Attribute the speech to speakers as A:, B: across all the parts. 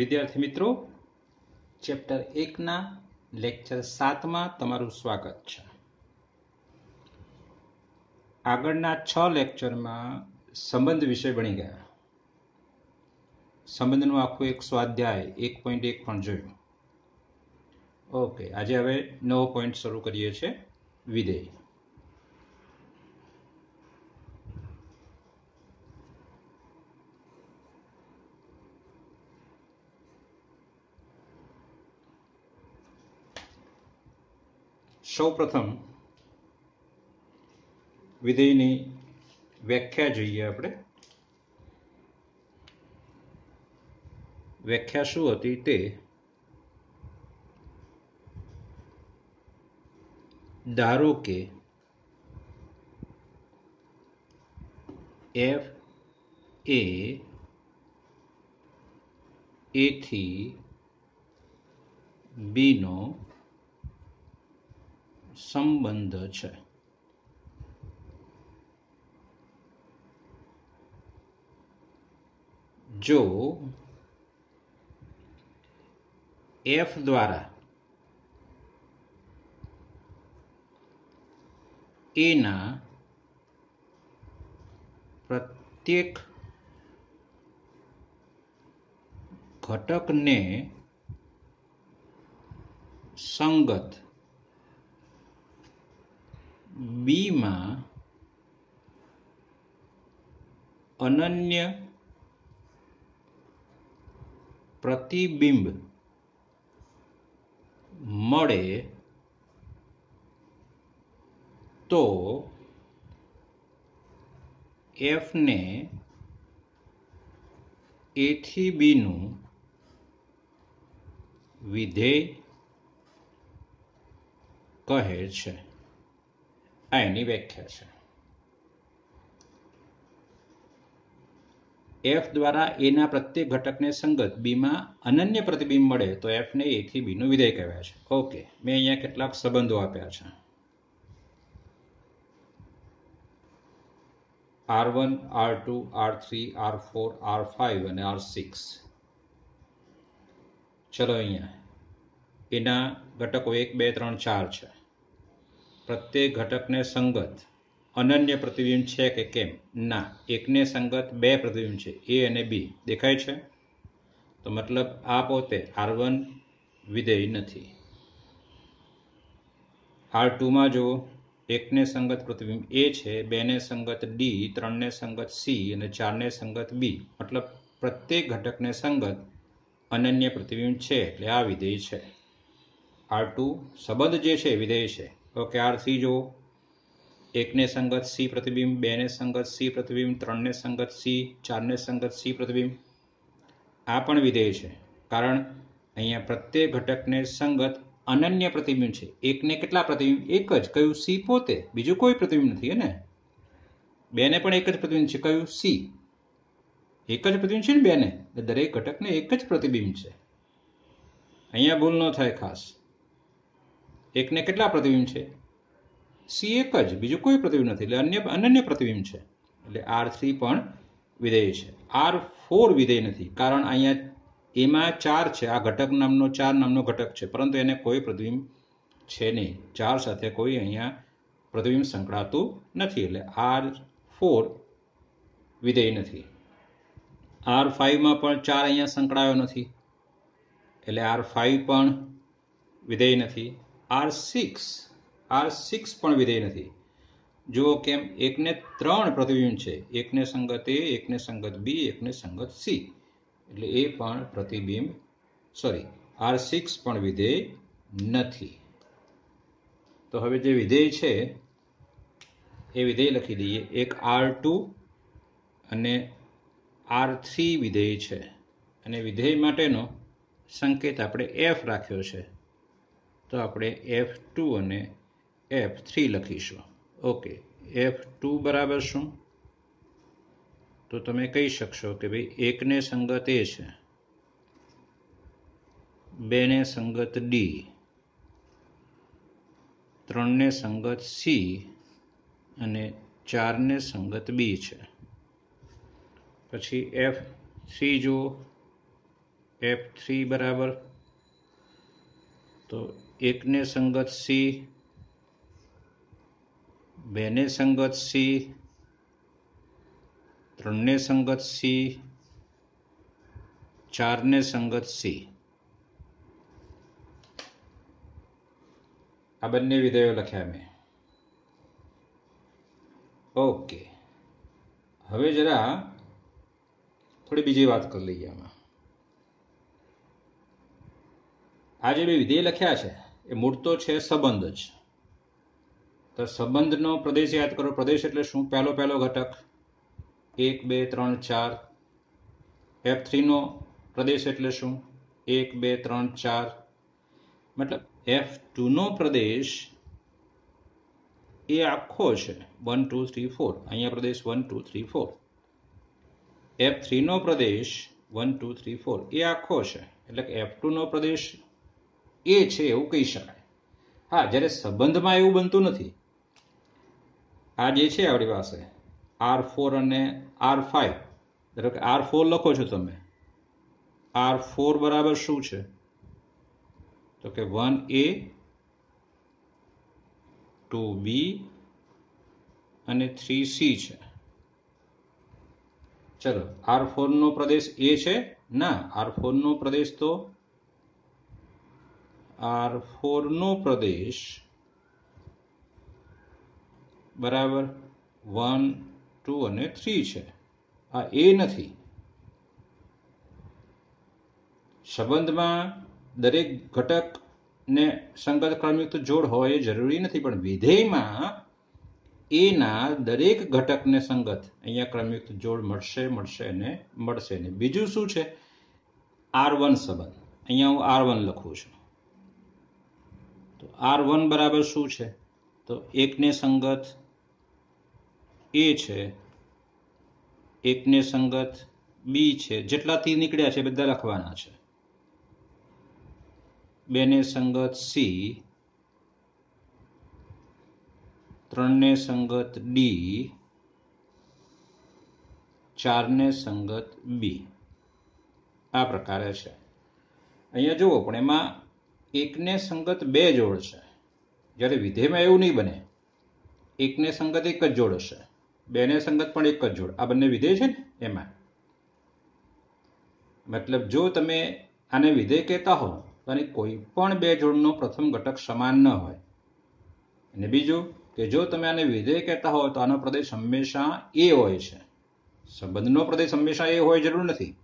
A: વિદ્યાર્થી મિત્રો, ચેપ્ટર એકના લેક્ચર સાતમાં તમારું સ્વાગત છે. આગળના છ લેક્ચરમાં સંબંધ વિષય ભણી ગયા. સંબંધનું આખું એક સ્વાધ્યાય, એક પોઈન્ટ એક પણ જોયું. ઓકે આજે હવે નવો પોઈન્ટ શરૂ કરીએ છીએ, વિધેય. સૌપ્રથમ વિધેયની વ્યાખ્યા જોઈએ આપણે. વ્યાખ્યા શું હતી તે ધારો કે એફ એ એથી બીનો સંબંધ છે. જો એફ દ્વારા એના પ્રત્યેક ઘટકને સંગત બીમાં અનન્ય પ્રતિબિંબ મળે તો એફને એથી બીનું વિધેય કહે છે. આ એની વ્યાખ્યા છે. એફ દ્વારા એના પ્રત્યેક ઘટકને સંગત બીમાં અનન્ય પ્રતિબિંબ મળે તો એફને એથી બીનું વિધેય કહેવાય છે. ઓકે મેં અહીંયા કેટલાક સંબંધો આપ્યા છે. R one R two R three R four R five અને આર સિક્સ ચલો અહીંયા. એના ઘટકો એક, બે, ત્રણ, ચાર છે. પ્રત્યેક ઘટકને સંગત. અનન્ય પ્રતિબિંબ છે કે કેમ? ના, એકને સંગત બે પ્રતિબિંબ છે, એ અને બી. દેખાય છે? તો મતલબ આ પોતે આર વન વિધેય નથી. આર ટુમાં જો એકને સંગત પ્રતિબિંબ એ છે, બેને સંગત ડી, ત્રણને સંગત સી અને ચારને સંગત બી. મતલબ પ્રત્યેક ઘટકને સંગત અનન્ય પ્રતિબિંબ છે, એટલે આ વિધેય છે. આર ટુ સંબંધ જે છે વિધેય છે. ઓકે આર થ્રી જો એકને સંગત સી પ્રતિબિંબ, બેને સંગત સી પ્રતિબિંબ, ત્રણને સંગત સી, ચારને સંગત સી પ્રતિબિંબ. આ પણ વિધેય છે. કારણ અહીંયા પ્રત્યેક ઘટકને સંગત અનન્ય પ્રતિબિંબ છે. એકને કેટલા પ્રતિબિંબ? એક જ. કયું સી પોતે? બીજું કોઈ પ્રતિબિંબ નથી ને? બેને પણ એક જ પ્રતિબિંબ છે. કયું સી? એક જ પ્રતિબિંબ છે ને બેને? દરેક ઘટકને એક જ પ્રતિબિંબ છે. અહીંયા ભૂલ ન થાય ખાસ. એકને કેટલા પ્રતિબિંબ છે? સી એક જ, બીજું કોઈ પ્રતિબિંબ નથી. એટલે અન્ય, અનન્ય પ્રતિબિંબ છે. એટલે આર થ્રી પણ વિધેય છે. આર ફોર વિધેય નથી. કારણ અહીંયા એમાં ચાર છે. આ ઘટક નામનો, ચાર નામનો ઘટક છે. પરંતુ એને કોઈ પ્રતિબિંબ છે નહીં. ચાર સાથે કોઈ અહીંયા પ્રતિબિંબ સંકળાતું નથી. એટલે આર ફોર વિધેય નથી. આર ફાઇવમાં પણ ચાર અહીંયા સંકળાયો નથી. એટલે આર ફાઇવ પણ વિધેય નથી. આર સિક્સ આર સિક્સ પણ વિધેય નથી. જુઓ કેમ, એકને ત્રણ પ્રતિબિંબ છે. એકને સંગત એ એકને સંગત બી એકને સંગત સી એટલે એ પણ પ્રતિબિંબ સોરી આર સિક્સ પણ વિધેય નથી. તો હવે જે વિધેય છે, એ વિધેય લખી દઈએ. એક આર ટુ અને આર થ્રી વિધેય છે. અને વિધેય માટેનો સંકેત આપણે એફ રાખ્યો છે. તો આપણે એફ ટુ અને એફ થ્રી લખીશું. ઓકે એફ ટુ બરાબર શું? તો તમે કહી શકશો કે ભાઈ એકને સંગત એ છે, બેને સંગત ડી ત્રણને સંગત સી અને ચારને સંગત બી છે. પછી એફ થ્રી જુઓ. એફ થ્રી બરાબર. તો એકને સંગત સી, બેને સંગત સી, ત્રણને સંગત સી, ચારને સંગત સી. આ બંને વિધેયો લખ્યા મેં. ઓકે. હવે જરા થોડી બીજી વાત કરી લઈએ આમાં. આ જે બે વિધેય લખ્યા છે એ મૂળ તો છે સંબંધ જ. તો સંબંધનો પ્રદેશ યાદ કરો. પ્રદેશ એટલે શું? પહેલો પહેલો ઘટક. એક, બે, ત્રણ, ચાર. એફ થ્રીનો પ્રદેશ એટલે શું? એક, બે, ત્રણ, ચાર. મતલબ એફ ટુનો પ્રદેશ એ આખો છે. વન ટુ થ્રી ફોર અહીંયા પ્રદેશ one two three four F થ્રીનો પ્રદેશ વન ટુ થ્રી ફોર એ આખો છે. એટલે કે એફ ટુનો પ્રદેશ એ છે એવું કહી શકાય. હા, જ્યારે સંબંધમાં એવું બનતું નથી. આ જે છે આપણી પાસે, આર ફોર અને આર ફાઈવ, ધારો કે આર ફોર લખો છો તમે. આર ફોર બરાબર શું છે? તો કે વન એ, ટુ બી અને થ્રી સી છે. ચલો, આર ફોરનો પ્રદેશ એ છે? ના, આર ફોરનો પ્રદેશ તો આર ફોરનો પ્રદેશ બરાબર વન, ટુ અને થ્રી છે. આ એ નથી. સંબંધમાં દરેક ઘટકને સંગત ક્રમયુક્ત જોડ હોય એ જરૂરી નથી, પણ વિધેયમાં એના દરેક ઘટકને સંગત અહીંયા ક્રમયુક્ત જોડ મળશે મળશે અને મળશે. ને બીજું શું છે? આર વન સંબંધ. અહીંયા હું આર વન લખું છું. તો આર વન બરાબર શું છે? તો એકને સંગત એ છે, એકને સંગત બી છે. જેટલા જેટલાથી નીકળ્યા છે બધા લખવાના છે. બેને સંગત સી, ત્રણને સંગત ડી, ચારને સંગત બી. આ પ્રકારે છે. અહીંયા જુઓ, પણ એમાં એકને સંગત બે જોડ છે. જ્યારે વિધેયમાં એવું નહીં બને, એકને સંગત એક જ જોડ હશે. બેને સંગત પણ એક જ જોડ. આ બંને વિધેય છે ને? એમાં. મતલબ જો તમે આને વિધેય કહેતા હો, તો આની કોઈ પણ બે જોડનો પ્રથમ ઘટક સમાન ન હોય. અને બીજું કે જો તમે આને વિધેય કહેતા હો, તો આનો પ્રદેશ હંમેશા એ હોય છે. સંબંધનો પ્રદેશ હંમેશા એ હોય, જરૂર નથી.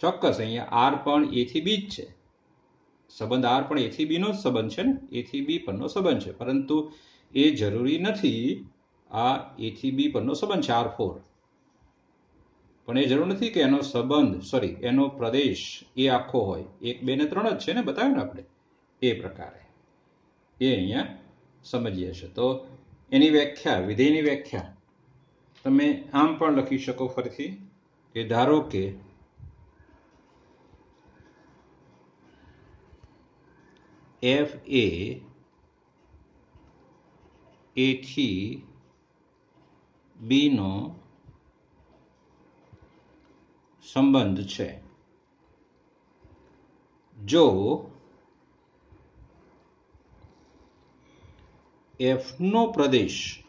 A: ચોક્કસ, અહીંયા આર પણ એથી બી જ છે. સંબંધ આર પણ એથી બીનો જ સંબંધ છે ને? એથી બી પરનો સંબંધ છે. પરંતુ એ જરૂરી નથી આ એથી બી પરનો સંબંધ છે આર ફોર પણ એ જરૂર નથી કે એનો સંબંધ સોરી એનો પ્રદેશ એ આખો હોય. એક, બે ને ત્રણ જ છે ને? બતાવ્યું ને આપણે? એ પ્રકારે. એ અહીંયા સમજીએ છીએ. તો એની વ્યાખ્યા, વિધેયની વ્યાખ્યા. તમે આમ પણ લખી શકો ફરીથી કે ધારો કે એફ એ એથી બીનો સંબંધ છે. જો એફનો પ્રદેશ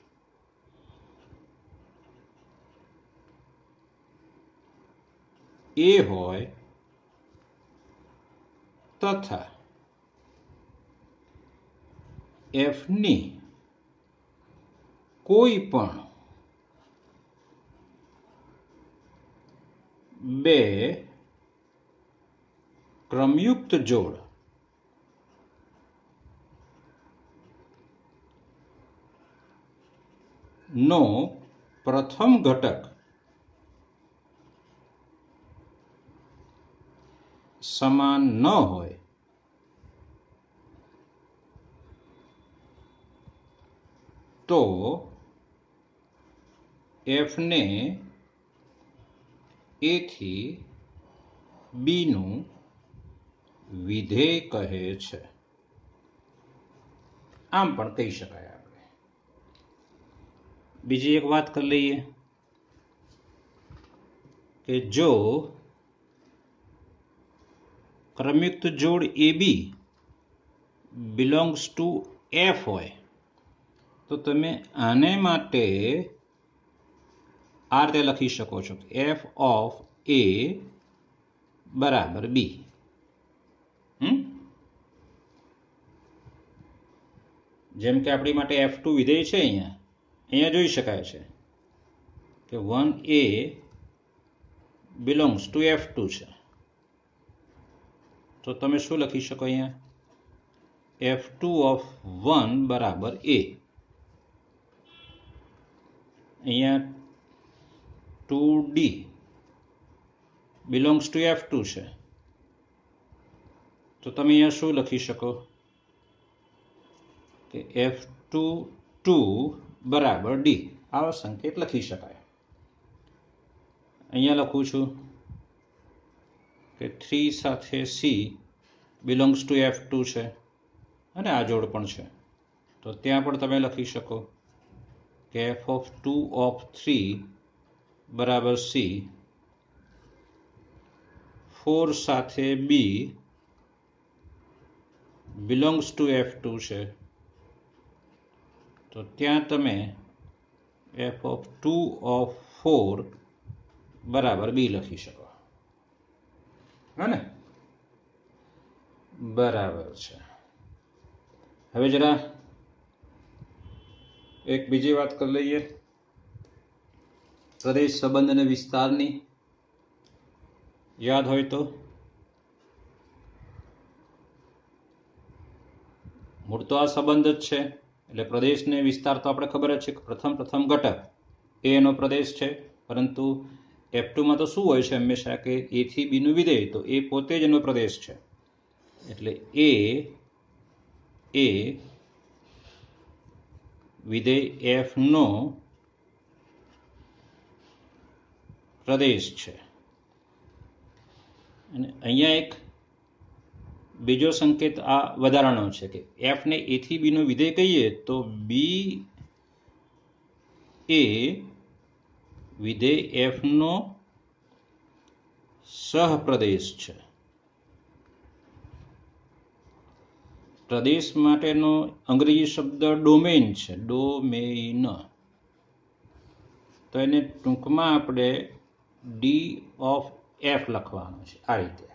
A: એ હોય તથા એફની કોઈ પણ બે ક્રમયુક્ત જોડ નો પ્રથમ ઘટક સમાન ન હોય તો એફને એથી બીનું વિધેય કહે છે. આમ પણ કહી શકાય આપણે. બીજી એક વાત કરી લઈએ કે જો ક્રમયુક્ત જોડ A B belongs to F હોય તો તમે આને માટે આ રીતે લખી શકો છો એફ ઓફ એ બરાબર બી જેમ કે આપણી માટે એફ ટુ વિધેય છે અહીંયા. અહીંયા જોઈ શકાય છે કે one A belongs to F two છે. તો તમે શું લખી શકો અહીંયા? એફ ટુ ઓફ વન બરાબર એ અહીંયા two D belongs to F two છે. તો તમે અહીંયા શું લખી શકો? કે એફ ટુ ટુ બરાબર ડી. આવો સંકેત લખી શકાય. અહીંયા લખું છું કે થ્રી સાથે C belongs to F two છે. અને આ જોડ પણ છે. તો ત્યાં પણ તમે લખી શકો. કે F of two of three બરાબર સી ફોર સાથે B belongs to F two છે તો ત્યાં તમે F of two of four બરાબર બી લખી શકો હા ને બરાબર છે હવે જરા એક બીજી વાત કરી લઈએ. પ્રદેશ સંબંધ અને વિસ્તારની યાદ હોય તો. મૂળ તો આ સંબંધ જ છે, એટલે પ્રદેશને વિસ્તાર તો આપણે ખબર જ છે કે પ્રથમ પ્રથમ ઘટક એ એનો પ્રદેશ છે, પરંતુ એફ ટુમાં તો શું હોય છે હંમેશા કે એ થી બીનું વિધેય, તો એ પોતે જ એનો પ્રદેશ છે. એટલે એ એ વિધેય એફનો પ્રદેશ છે. અને અહીંયા એક બીજો સંકેત આ વધારાનો છે કે એફને એથી એ થી બી નું વિધેય કહીએ તો બી એ વિધેય એફનો સહપ્રદેશ છે. પ્રદેશ માટેનો અંગ્રેજી શબ્દ ડોમેન છે. ડોમેઇન તો એને ટૂંકમાં આપણે ડી ઓફ એફ લખવાનો છે આ રીતે.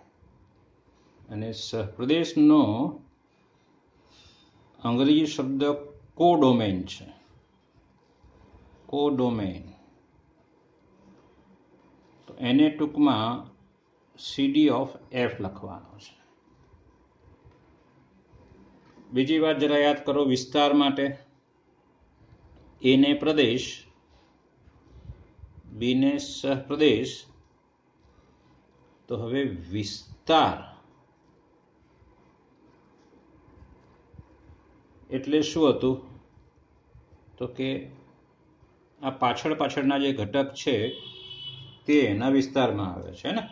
A: અને સહપ્રદેશનો અંગ્રેજી શબ્દ કોડોમેન છે. કોડોમેન તો એને ટૂંકમાં સીડી ઓફ એફ લખવાનો છે. બીજી વાત જરા યાદ કરો વિસ્તાર માટે. એને પ્રદેશ બીને સહપ્રદેશ. તો હવે વિસ્તાર. એટલે શું હતું? તો કે આ પાછળ પાછળના જે ઘટક છે, તે એના વિસ્તારમાં આવે છે ને?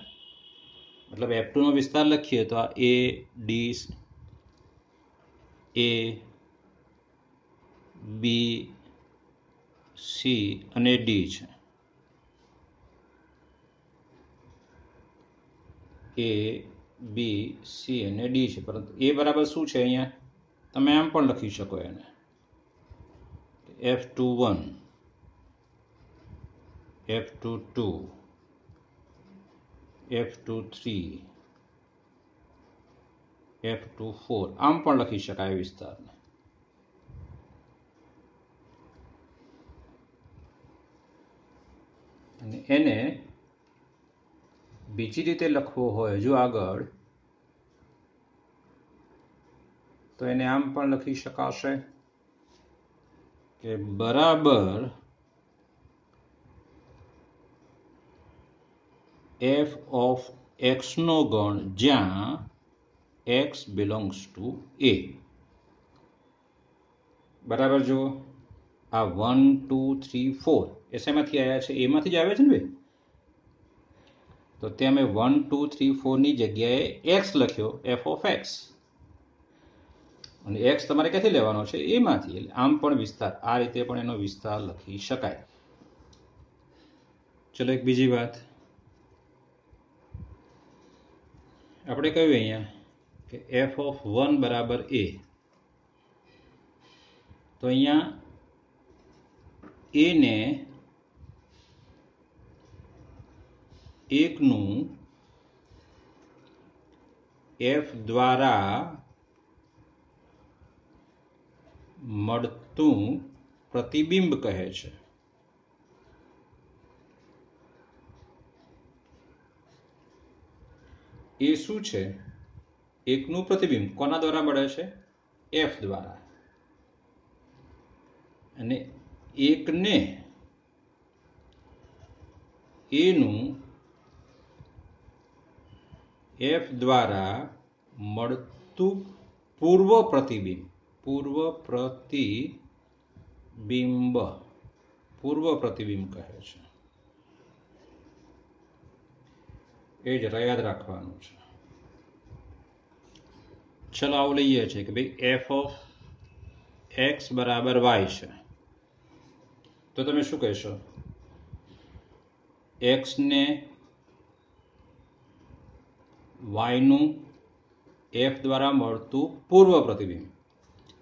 A: મતલબ એફ ટુનો વિસ્તાર લખીએ તો આ A D A B C અને ડી છે. એ બી સી અને ડી છે. પરંતુ એ બરાબર શું છે અહીંયા? તમે આમ પણ લખી શકો એને. F two one F two two F two three F two four આમ પણ લખી શકાય વિસ્તારને. અને એને બીજી રીતે લખવો હોય જો આગળ, તો એને આમ પણ લખી શકાશે કે બરાબર એફ ઓફ એક્સ નો ગણ જ્યાં એક્સ બિલોંગ્સ ટુ એ બરાબર જુઓ. આ વન ટુ થ્રી ફોર એ શેમાંથી આવ્યા છે. એમાંથી જ આવે છે ને ભાઈ? તો ત્યાં અમે વન ટુ થ્રી ફોરની જગ્યાએ એક્સ લખ્યો. એફ ઓફ એક્સ અને એક્સ તમારે ક્યાંથી લેવાનો છે? એમાંથી. એટલે આમ પણ વિસ્તાર. આ રીતે પણ એનો વિસ્તાર લખી શકાય. ચલો એક બીજી વાત. આપણે કહ્યું અહીંયા? કે એફ ઓફ વન બરાબર એ તો અહીંયા એને એકનું એફ દ્વારા મળતું પ્રતિબિંબ કહે છે. એ શું છે? એકનું પ્રતિબિંબ કોના દ્વારા મળે છે? એફ દ્વારા. અને એકને એનું એફ દ્વારા મળતું પૂર્વ પ્રતિબિંબ પૂર્વ પ્રતિબિંબ પૂર્વ પ્રતિબિંબ કહે છે. એ જરા યાદ રાખવાનું છે. ચલો આવું લઈએ છીએ કે ભાઈ એફ ઓફ એક્સ બરાબર વાય છે. તો તમે શું કહેશો? એક્સને વાયનું એફ દ્વારા મળતું પૂર્વ પ્રતિબિંબ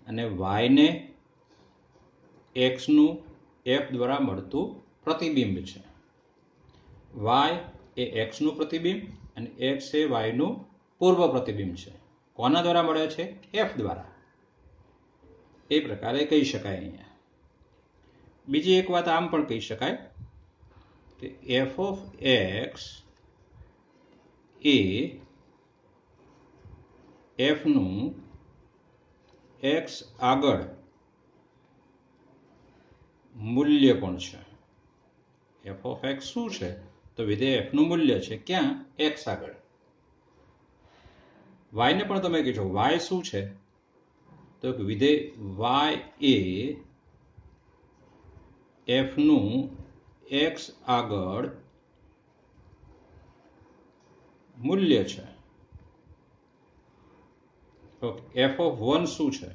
A: અને વાયને એક્સનું એફ દ્વારા મળતું પ્રતિબિંબ છે. વાય એ એક્સનું પ્રતિબિંબ અને એક્સ એ વાયનું પૂર્વ પ્રતિબિંબ છે. કોના દ્વારા મળે છે? એફ દ્વારા. એ પ્રકારે કહી શકાય અહીંયા. બીજી એક વાત આમ પણ કહી શકાય કે એફ ઓફ એક્સ એ એફનું એક્સ આગળ મૂલ્ય પણ છે. એફ ઓફ એક્સ શું છે? તો વિધેય એફનું મૂલ્ય છે. ક્યાં? એક્સ આગળ. વાયને પણ તમે કહેશો, વાય શું છે? તો વિધેય વાય એ એફનું એક્સ આગળ મૂલ્ય છે. ઓકે એફ ઓફ વન શું છે?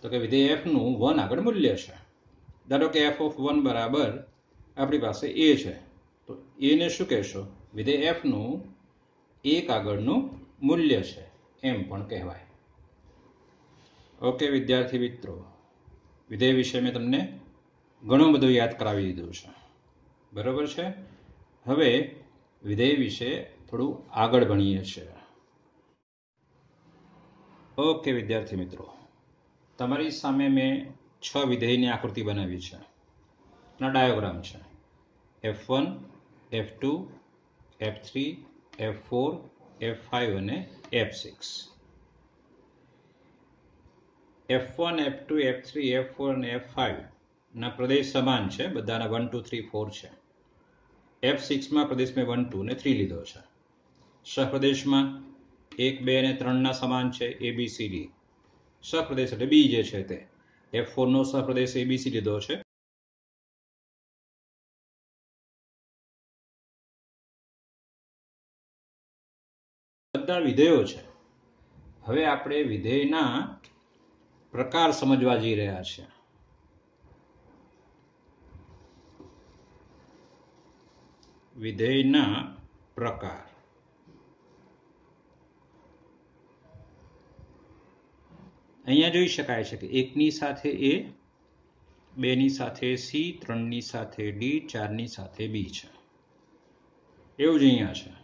A: તો કે વિધેય એફનું વન આગળ મૂલ્ય છે. ધારો કે એફ ઓફ વન બરાબર આપણી પાસે એ છે. તો એને શું કહેશો? વિધેય એફનું એક આગળનું મૂલ્ય છે, એમ પણ કહેવાય. ઓકે, વિદ્યાર્થી મિત્રો. વિધેય વિશે મેં તમને ઘણું બધું યાદ કરાવી દીધું છે. બરાબર છે? હવે વિધેય વિશે થોડું આગળ ભણીએ છીએ ઓકે, વિદ્યાર્થી મિત્રો. તમારી સામે મેં છ વિધેયની આકૃતિ બનાવી છે. ના ડાયોગ્રામ છે. F one F two F three F four F five અને F six F one F two F three F four અને એફ ફાઇવના પ્રદેશ સમાન છે. બધાના વન ટુ થ્રી ફોર છે. એફ સિક્સમાં પ્રદેશ મેં વન ટુ ને થ્રી લીધો છે. સહપ્રદેશમાં એક, બે અને ત્રણના સમાન છે. એ બી સી ડી સહપ્રદેશ એટલે બી જે છે તે. એફ ફોરનો સહપ્રદેશ એ બી સી લીધો છે. બધા વિધેયો છે. હવે આપણે વિધેયના પ્રકાર સમજવા જઈ રહ્યા છે વિધેયના પ્રકાર. અહીંયા જોઈ શકાય છે કે એકની સાથે એ, બેની સાથે સી, ત્રણની સાથે ડી, ચારની સાથે બી છે. એવું જ અહીંયા છે.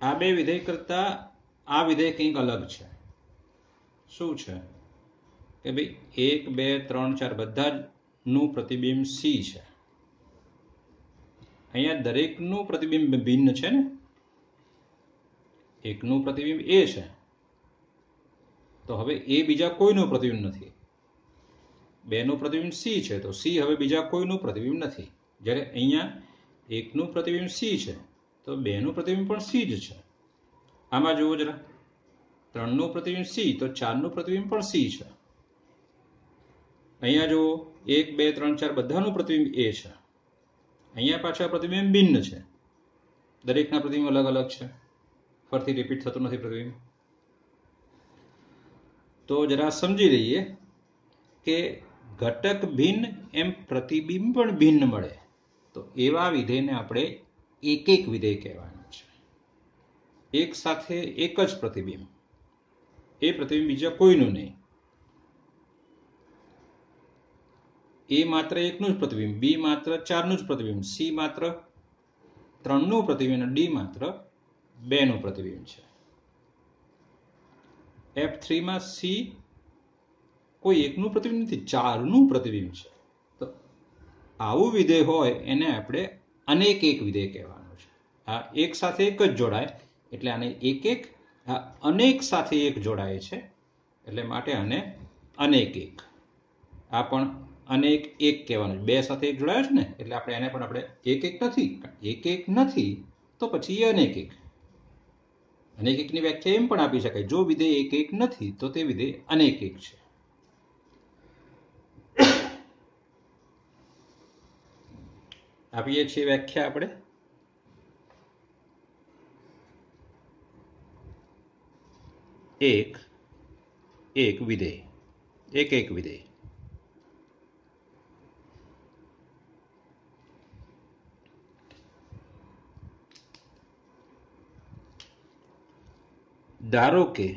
A: આ બે વિધેય કરતા આ વિધેય કંઈક અલગ છે. શું છે? કે ભાઈ એક, બે, ત્રણ, ચાર બધા નું પ્રતિબિંબ સી છે. અહીંયા દરેકનું પ્રતિબિંબ ભિન્ન છે ને? એકનું પ્રતિબિંબ એ છે. તો હવે એ બીજા કોઈનું પ્રતિબિંબ નથી. બેનું પ્રતિબિંબ સી છે. તો સી હવે બીજા કોઈનું પ્રતિબિંબ નથી. જ્યારે અહીંયા એકનું પ્રતિબિંબ સી છે. તો બેનું પ્રતિબિંબ પણ સી જ છે. આમાં જુઓ જરા. ત્રણનું પ્રતિબિંબ સી, તો ચારનું પ્રતિબિંબ પણ સી છે. અહીંયા જુઓ, એક, બે, ત્રણ, ચાર બધાનું પ્રતિબિંબ એ છે. અહીંયા પાછા પ્રતિબિંબ ભિન્ન છે. દરેકના પ્રતિબિંબ અલગ અલગ છે. ફરીથી રિપીટ થતું નથી પ્રતિબિંબ. તો જરા સમજી લઈએ કે ઘટક ભિન્ન એમ પ્રતિબિંબ પણ ભિન્ન મળે. તો એવા વિધેયને આપણે એક એક વિધેય કહેવાનું છે. એક સાથે એક જ પ્રતિબિંબ. એ પ્રતિબિંબ બીજા કોઈનું નહીં. એ માત્ર એકનું જ પ્રતિબિંબ, બી માત્ર ચારનું જ પ્રતિબિંબ, સી માત્ર ત્રણનું પ્રતિબિંબ ડી માત્ર બેનું પ્રતિબિંબ છે. એફ થ્રીમાં સી કોઈ એકનું પ્રતિબિંબ નથી, ચારનું પ્રતિબિંબ છે. તો આવું વિધેય હોય એને આપણે અનેક એક વિધેય કહેવાનું છે. આ એક સાથે એક જ જોડાય, એટલે આને એક એક, આ અનેક સાથે એક જોડાય છે, એટલે માટે આને અનેક એક. આ પણ અનેક એક કહેવાનું છે. બે સાથે એક જોડાયો છે ને, એટલે આપણે એને પણ આપણે એક એક નથી. એક એક નથી, તો પછી એ અનેક એક. અનેક એકની વ્યાખ્યા એમ પણ આપી શકાય. જો વિધેય એક એક નથી, તો તે વિધેય અનેક એક છે. આપીએ છીએ વ્યાખ્યા આપણે એક એક વિધેય એક એક વિધેય ધારો કે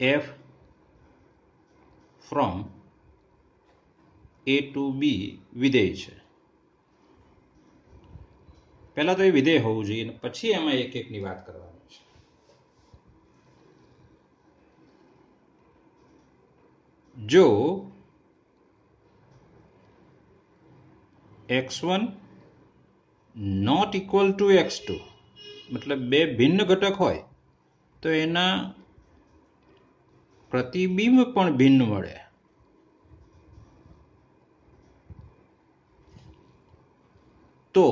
A: F from A to B વિધેય છે. પહેલા તો એ વિધેય હોવું જોઈએ પછી એમાં એક એકની વાત કરવાની છે. જો X one not equal to X two મતલબ બે ભિન્ન ઘટક હોય, તો એના પ્રતિબિંબ પણ ભિન્ન મળે. તો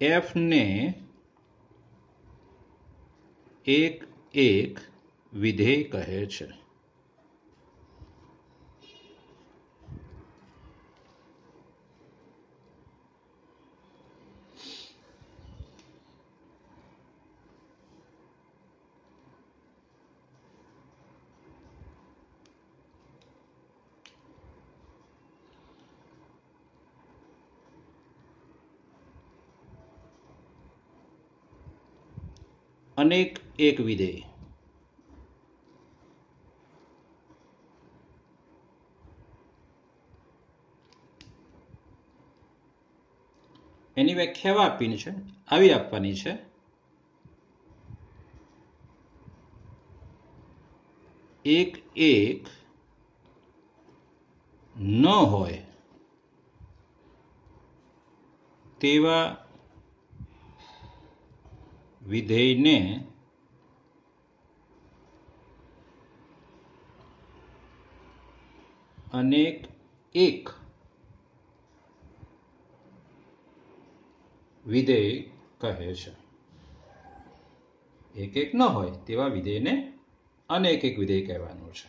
A: એફ ને એક એક વિધેય કહે છે. અનેક એક વિધેય એની વ્યાખ્યા આપીને છે, આવી આપવાની છે. એક એક ન હોય તેવા વિધેયને અનેક એક વિધેય કહે છે એક એક ન હોય તેવા વિધેયને અનેક એક વિધેય કહેવાનું છે।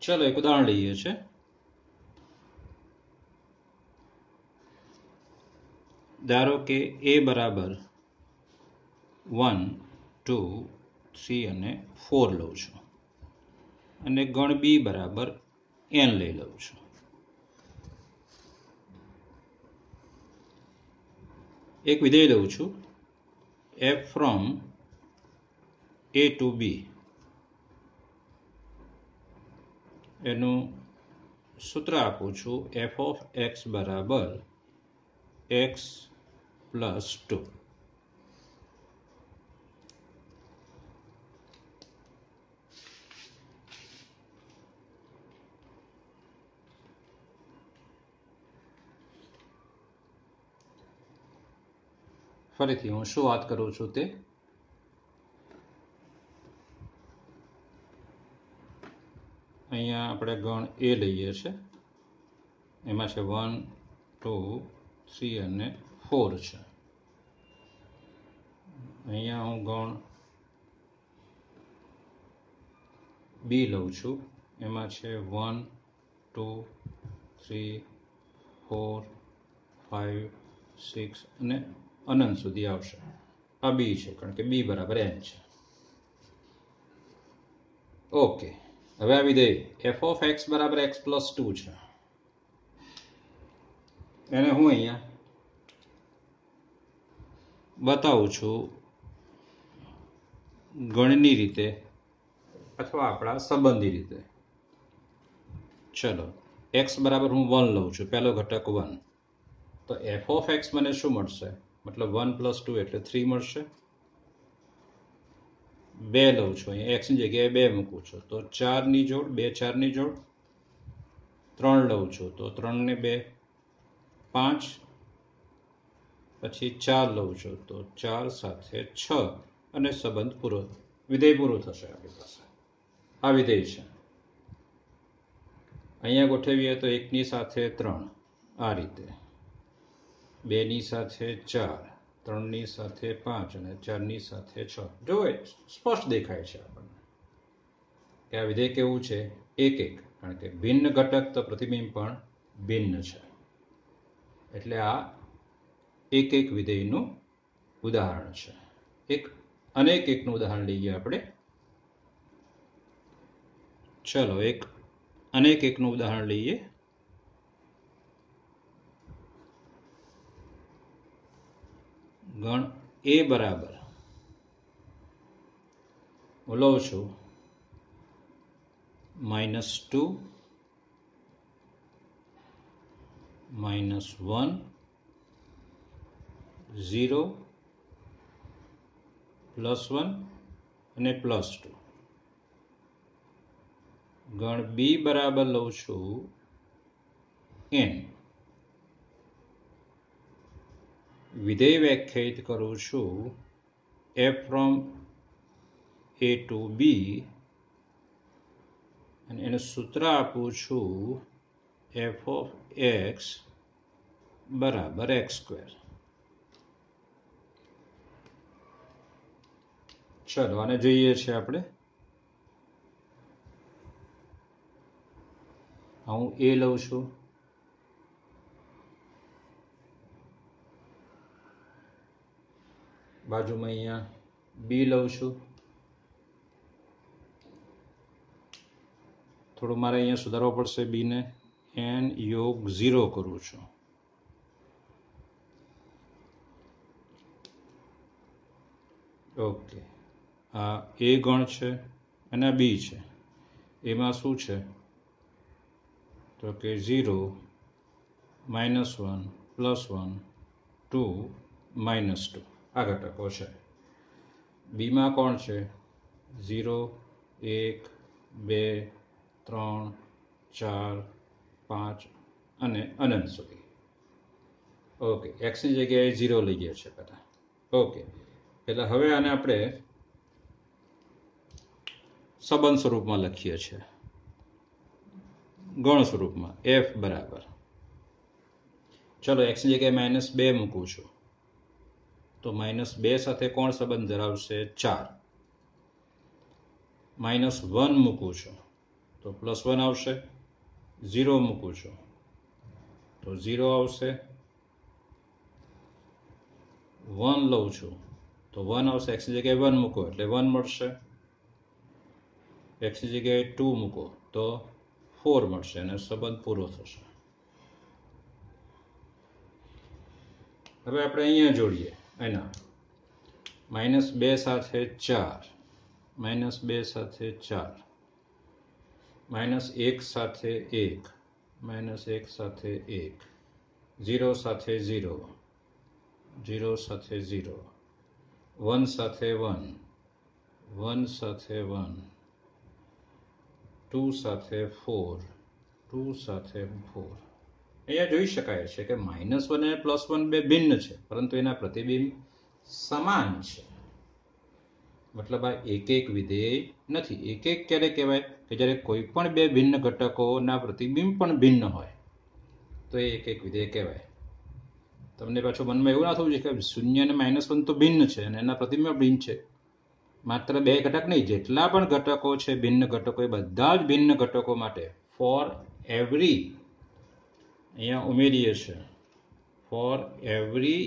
A: ચલો એક ઉદાહરણ લઈએ છે ધારો કે એ બરાબર વન ટુ થ્રી અને ફોર લઉં છું. અને ગણ બી બરાબર એન લઈ લઉં છું. એક વિધેય લઉં છું. F from A to B એનું સૂત્ર આપું છું. એફ ઓફ એક્સ બરાબર એક્સ પ્લસ ટુ. ફરીથી હું શું વાત કરું છું તે? અહીંયા આપણે ગણ એ લઈએ છે. એમાં છે વન ટુ થ્રી અને ફોર છે. અહીંયા હું ગણ બી લઉં છું. એમાં છે one, two, three, four five six અને અનંત સુધી આવશે. આ બી છે, કારણ કે બી બરાબર એન છે. ઓકે, હવે આ વિધેય એફ ઓફ એક્સ બરાબર એક્સ પ્લસ ટુ છે. એને હું અહીંયા બતાવું છું. ગણની રીતે અથવા આપણા સંબંધી રીતે. ચલો એક્સ બરાબર હું વન લઉં છું, પહેલો ઘટક વન તો એફ ઓફ એક્સ મને શું મળશે? મતલબ વન પ્લસ ટુ એટલે થ્રી મળશે. બે લઉં છું, અહીંયા એક્સની જગ્યાએ બે મૂકું છું. તો ચારની જોડ, બે ચારની જોડ. ત્રણ લઉં છું, તો ત્રણને બે. પાંચ પછી ચાર લઉં છું તો ચાર સાથે છ અને સંબંધ પૂરો, વિધેય પૂરું થશે આપણી પાસે. આ વિધેય છે. અહીંયા ગોઠવીએ તો એકની સાથે ત્રણ, આ રીતે. બેની સાથે ચાર, ત્રણની સાથે પાંચ અને ચારની સાથે છ. જો સ્પષ્ટ દેખાય છે આપણને કે આ વિધેય કેવું છે? એક એક, કારણ કે ભિન્ન ઘટક તો પ્રતિબિંબ પણ ભિન્ન છે. એટલે આ એક એક વિધેયનું ઉદાહરણ છે. એક, અનેક એકનું ઉદાહરણ લઈએ આપણે. ચલો, એક, અનેક એકનું ઉદાહરણ લઈએ. ગણ એ બરાબર. હું લઉં છું. Minus two, minus one zero, plus one અને પ્લસ ટુ. ગણ બી બરાબર લઉં છું એન. વિધેય વ્યાખ્યાયિત કરું છું F from A to B અને એનું સૂત્ર આપું છું એફ ઓફ એક્સ બરાબર એક્સ સ્ક્વેર. ચલો, આને જોઈએ છે આપણે. હું એ લઉં છું. બાજુમાં અહીંયા બી લઉં છું. થોડું મારે અહીંયા સુધારવો પડશે બીને. એન યોગ ઝીરો કરું છું. ઓકે. આ એ ગણ છે અને આ બી છે. એમાં શું છે? તો કે zero minus one plus one two minus two. આ ઘટકો છે. બીમાં કોણ છે? ઝીરો, એક, બે, ત્રણ, ચાર, પાંચ અને અનંત સુધી. ઓકે, એક્સની જગ્યાએ ઝીરો લઈએ છીએ પહેલાં ઓકે એટલે હવે આને આપણે સંબંધ સ્વરૂપમાં લખીએ છીએ ગણ સ્વરૂપમાં. એફ બરાબર. ચલો એક્સની જગ્યાએ માઇનસ બે મૂકું છું. તો માઇનસ બે સાથે કોણ સંબંધ ધરાવશે? ચાર. માઇનસ વન મૂકું છું. તો પ્લસ વન આવશે. ઝીરો મૂકું છું. તો ઝીરો આવશે. વન લઉં છું. તો વન આવશે. એક્સની જગ્યાએ વન મૂકો એટલે વન મળશે. એક્સની જગ્યાએ ટુ મૂકો તો ફોર મળશે અને સંબંધ પૂરો થશે. હવે આપણે અહીંયા જોડીએ. એના. માઇનસ બે સાથે ચાર. માઇનસ બે સાથે ચાર. માઇનસ એક સાથે એક. માઇનસ એક સાથે એક. ઝીરો સાથે ઝીરો ઝીરો સાથે ઝીરો વન સાથે વન વન સાથે વન ટુ સાથે ફોર, ટુ સાથે ફોર. અહીંયા જોઈ શકાય છે કે માઇનસ વન અને પ્લસ વન બે ભિન્ન છે, પરંતુ એના પ્રતિબિંબ સમાન છે. મતલબ આ એક એક વિધેય નથી. એક એક ક્યારે કહેવાય કે જ્યારે કોઈ પણ બે ભિન્ન ઘટકોના પ્રતિબિંબ પણ ભિન્ન હોય, તો એ એક એક વિધેય કહેવાય. તમને પાછું મનમાં એવું ના થવું છે કે શૂન્ય અને માઇનસ વન તો ભિન્ન છે અને એના પ્રતિબિંબ ભિન્ન છે. માત્ર બે ઘટક નહીં, જેટલા પણ ઘટકો છે ભિન્ન ઘટકો, એ બધા જ ભિન્ન ઘટકો માટે ફોર એવરી અહીંયા ઉમેરીએ છે. For every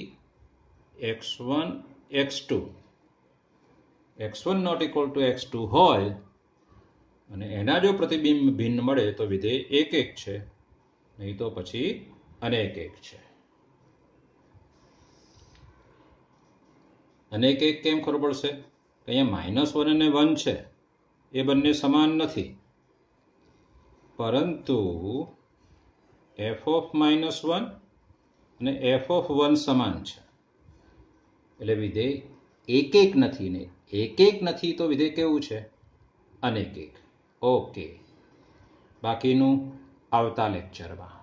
A: X one X two X one not equal to X two હોય, અને એના જો પ્રતિબિંબ ભિન્ન મળે તો વિધેય એક એક છે, નહીં તો પછી અનેક એક છે. અનેક એક કેમ ખબર પડશે? અહીંયા માઇનસ વન અને વન છે. એ બંને સમાન નથી. પરંતુ એફ ઓફ માઇનસ વન અને એફ ઓફ વન સમાન છે. એટલે વિધેય એક એક નથી ને એક એક નથી તો વિધેય કેવું છે? અનેક એક. ઓકે બાકીનું આવતા લેક્ચરમાં